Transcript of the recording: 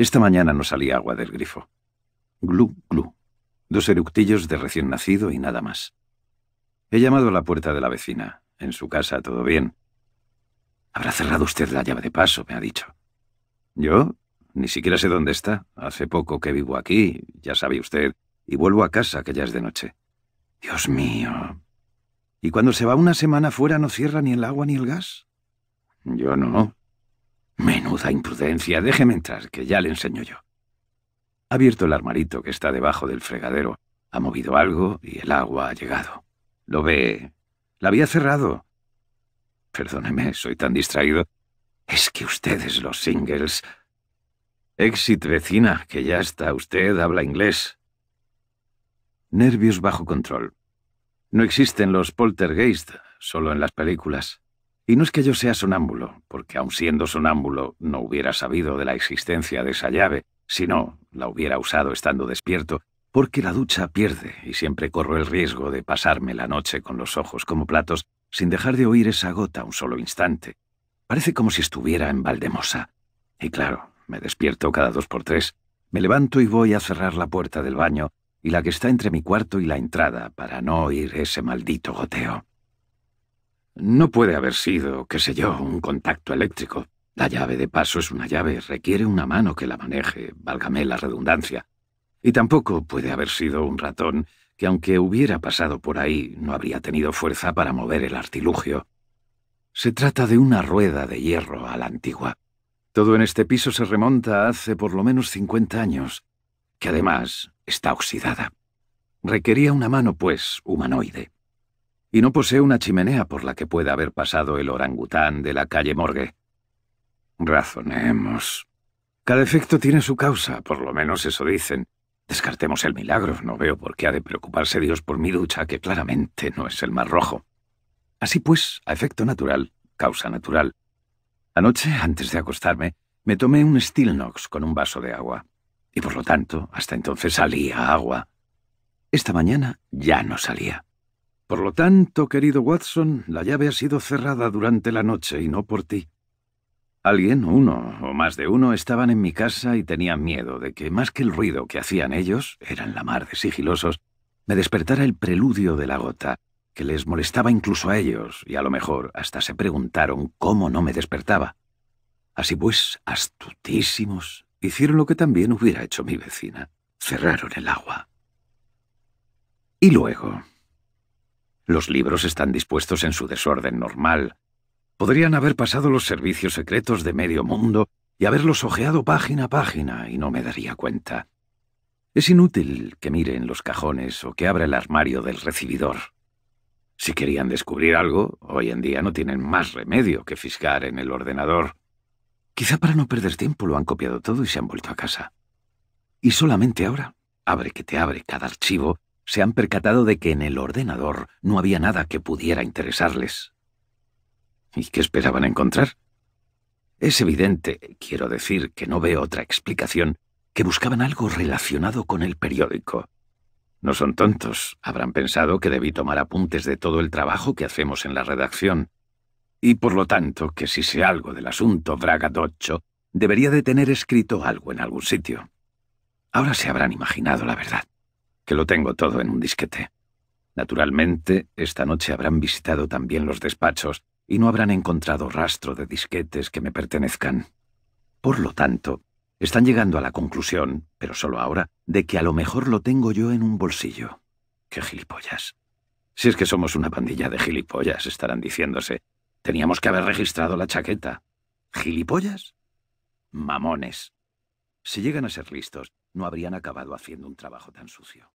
Esta mañana no salía agua del grifo. Glu, glu. Dos eructillos de recién nacido y nada más. He llamado a la puerta de la vecina. En su casa todo bien. Habrá cerrado usted la llave de paso, me ha dicho. ¿Yo? Ni siquiera sé dónde está. Hace poco que vivo aquí, ya sabe usted, y vuelvo a casa, que ya es de noche. Dios mío. ¿Y cuando se va una semana fuera no cierra ni el agua ni el gas? Yo no. Menuda imprudencia. Déjeme entrar, que ya le enseño yo. Ha abierto el armarito que está debajo del fregadero. Ha movido algo y el agua ha llegado. ¿Lo ve? La había cerrado. Perdóneme, soy tan distraído. Es que ustedes, los singles... Exit, vecina, que ya está. Usted habla inglés. Nervios bajo control. No existen los poltergeist, solo en las películas. Y no es que yo sea sonámbulo, porque aun siendo sonámbulo no hubiera sabido de la existencia de esa llave, si no, la hubiera usado estando despierto, porque la ducha pierde y siempre corro el riesgo de pasarme la noche con los ojos como platos sin dejar de oír esa gota un solo instante. Parece como si estuviera en Valdemosa. Y claro, me despierto cada dos por tres, me levanto y voy a cerrar la puerta del baño y la que está entre mi cuarto y la entrada para no oír ese maldito goteo. No puede haber sido, qué sé yo, un contacto eléctrico. La llave de paso es una llave, requiere una mano que la maneje, válgame la redundancia. Y tampoco puede haber sido un ratón que aunque hubiera pasado por ahí, no habría tenido fuerza para mover el artilugio. Se trata de una rueda de hierro a la antigua. Todo en este piso se remonta hace por lo menos cincuenta años, que además está oxidada. Requería una mano, pues, humanoide. Y no posee una chimenea por la que pueda haber pasado el orangután de la calle Morgue. Razonemos. Cada efecto tiene su causa, por lo menos eso dicen, Descartemos el milagro, no veo por qué ha de preocuparse Dios por mi ducha, que claramente no es el mar rojo. Así pues, a efecto natural, causa natural. Anoche, antes de acostarme, me tomé un Stilnox con un vaso de agua, y por lo tanto, hasta entonces salía agua. Esta mañana ya no salía. Por lo tanto, querido Watson, la llave ha sido cerrada durante la noche y no por ti. Alguien, uno o más de uno, estaban en mi casa y tenían miedo de que, más que el ruido que hacían ellos, eran la mar de sigilosos, me despertara el preludio de la gota, que les molestaba incluso a ellos, y a lo mejor hasta se preguntaron cómo no me despertaba. Así pues, astutísimos, hicieron lo que también hubiera hecho mi vecina. Cerraron el agua. Y luego... Los libros están dispuestos en su desorden normal, Podrían haber pasado los servicios secretos de medio mundo y haberlos ojeado página a página y no me daría cuenta. Es inútil que mire en los cajones o que abra el armario del recibidor. Si querían descubrir algo, hoy en día no tienen más remedio que fiscar en el ordenador. Quizá para no perder tiempo lo han copiado todo y se han vuelto a casa. Y solamente ahora, abre que te abre cada archivo, se han percatado de que en el ordenador no había nada que pudiera interesarles. ¿Y qué esperaban encontrar? Es evidente, quiero decir, que no veo otra explicación, que buscaban algo relacionado con el periódico. No son tontos, habrán pensado que debí tomar apuntes de todo el trabajo que hacemos en la redacción. Y por lo tanto, que si sé algo del asunto Bragadoccio, debería de tener escrito algo en algún sitio. Ahora se habrán imaginado la verdad, que lo tengo todo en un disquete. Naturalmente, esta noche habrán visitado también los despachos y no habrán encontrado rastro de disquetes que me pertenezcan. Por lo tanto, están llegando a la conclusión, pero solo ahora, de que a lo mejor lo tengo yo en un bolsillo. ¡Qué gilipollas! Si es que somos una pandilla de gilipollas, estarán diciéndose. Teníamos que haber registrado la chaqueta. ¿Gilipollas? Mamones. Si llegan a ser listos, no habrían acabado haciendo un trabajo tan sucio.